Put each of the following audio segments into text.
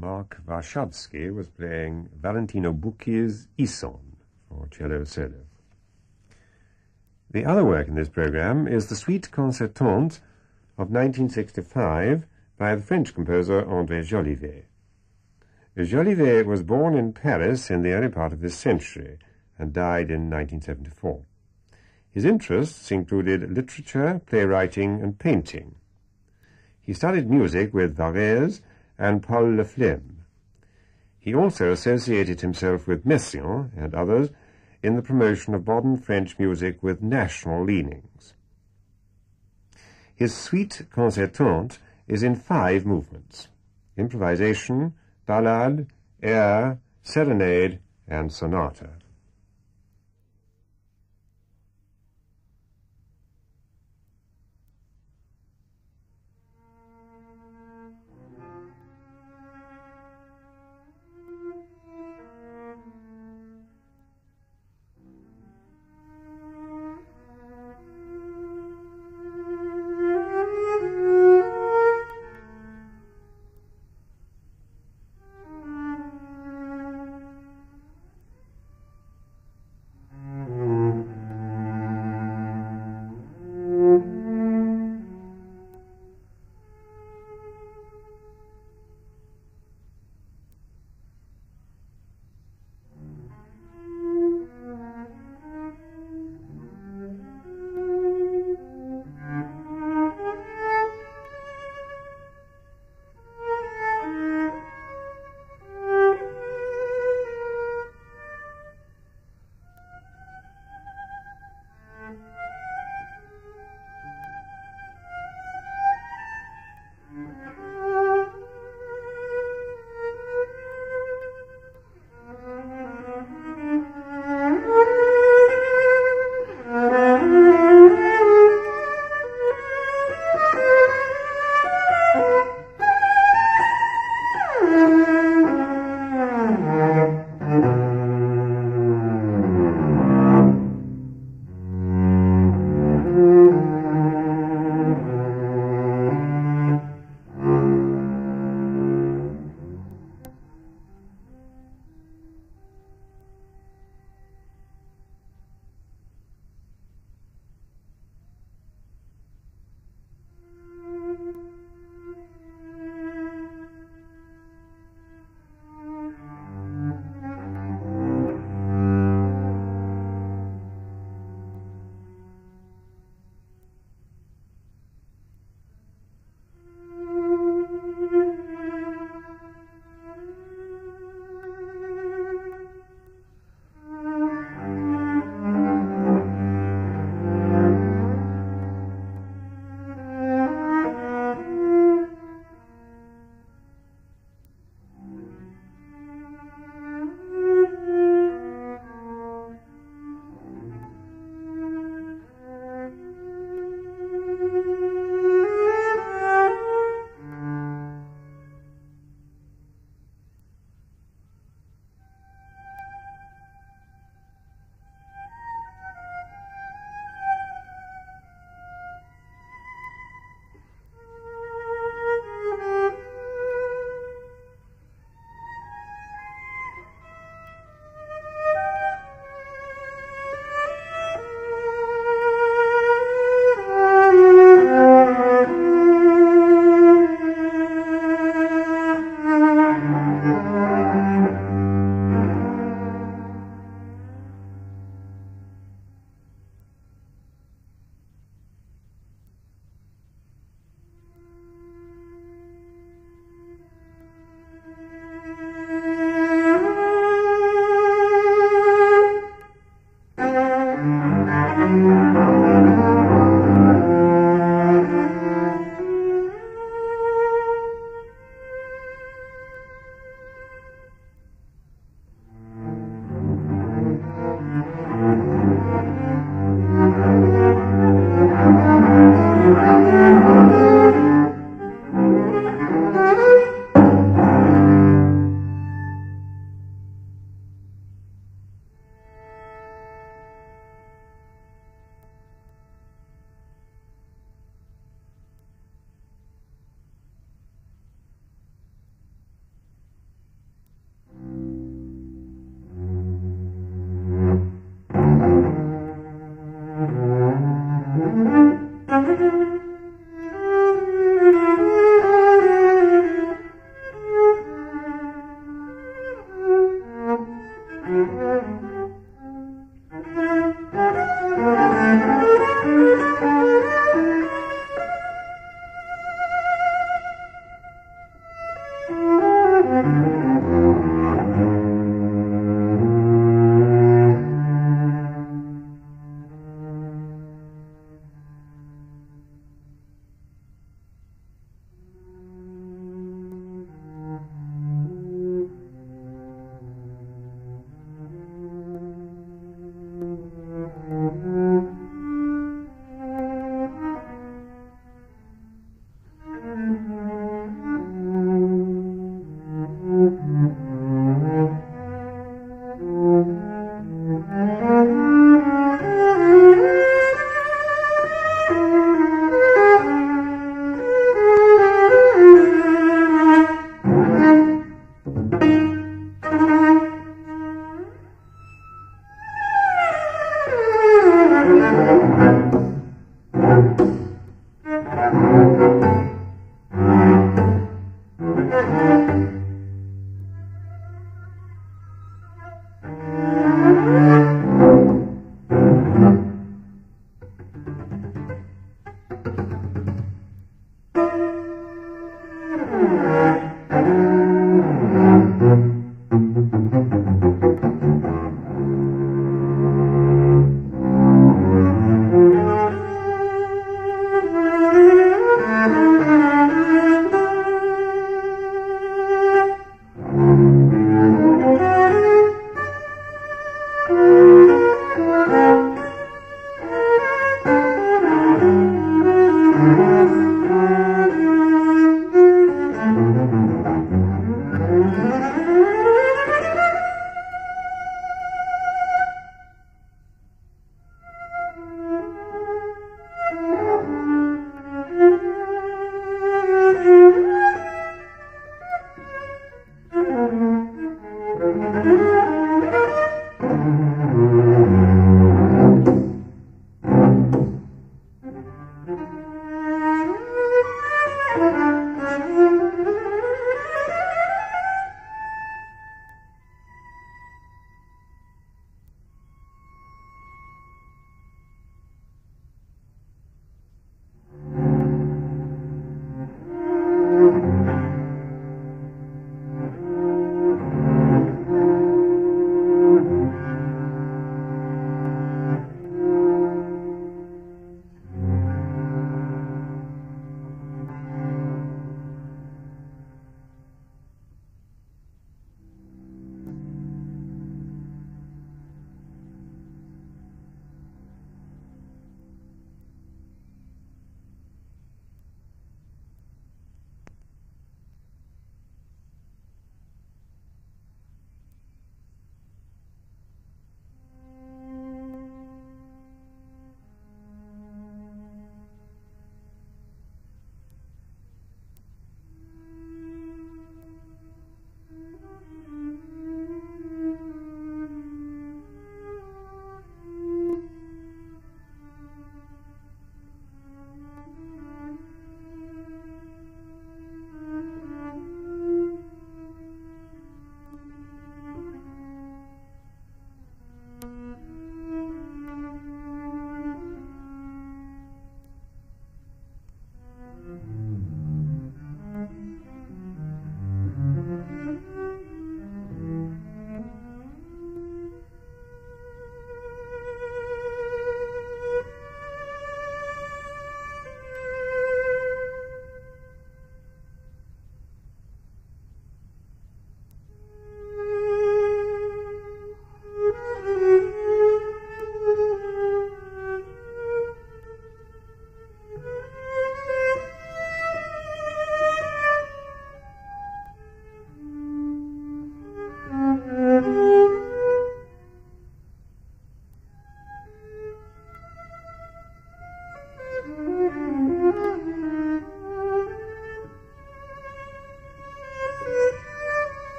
Mark Varshavsky was playing Valentino Bucchi's Ison for cello solo. The other work in this program is the Suite Concertante of 1965 by the French composer André Jolivet. Jolivet was born in Paris in the early part of this century and died in 1974. His interests included literature, playwriting, and painting. He studied music with Varèse and Paul Le Flem. He also associated himself with Messiaen and others in the promotion of modern French music with national leanings. His suite concertante is in five movements improvisation, ballade, air, serenade, and sonata.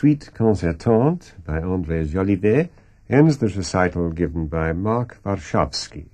Suite Concertante by André Jolivet ends the recital given by Mark Varshavsky.